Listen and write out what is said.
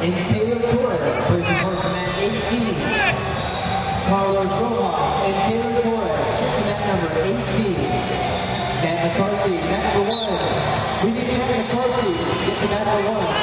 and Taylor Torres, person to mat 18. Carlos Rojas and Taylor Torres, to mat number 18. Matt McCarthy, mat number one. We need Matt McCarthy, get to mat number one.